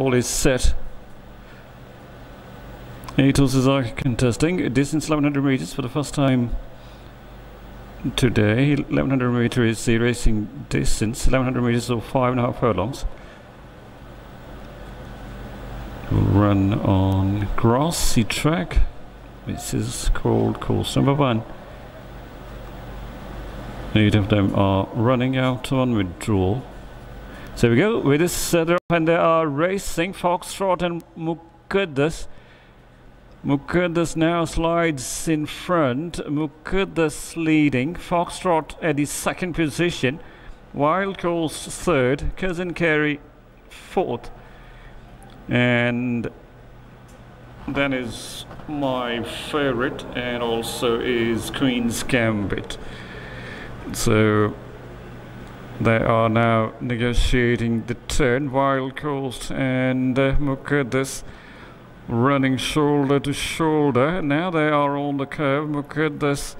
all is set. Atos is uh, contesting distance 1100 meters for the first time today. 1100 meter is the racing distance, 1100 meters or five and a half furlongs. Run on grassy track. This is called course number one. Eight of them are running out on withdrawal. So we go with this uh, setup and they are racing Foxtrot and Muqadas. Muqadas now slides in front. Muqadas leading. Foxtrot at the second position. Wild Coast third. Cousin Carey fourth. And then is my favorite and also is Queen's Gambit. So they are now negotiating the turn. Wild Coast and uh, Muqadas running shoulder to shoulder. Now they are on the curve. Muqadas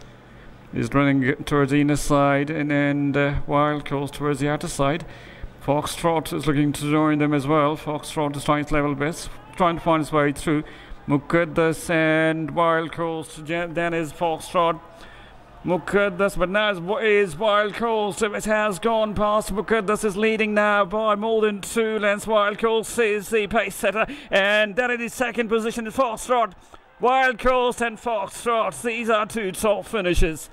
is running towards the inner side and, and uh, Wild Coast towards the outer side. Foxtrot is looking to join them as well. Foxtrot is trying to level best, trying to find his way through. Muqadas and Wild Coast. Then is Foxtrot. Muqadas, but now is Wild Coast. It has gone past Muqadas is leading now by more than two lengths. Wild Coast is the pace setter, and then in his second position is Foxtrot. Wild Coast and Foxtrot. These are two top finishers.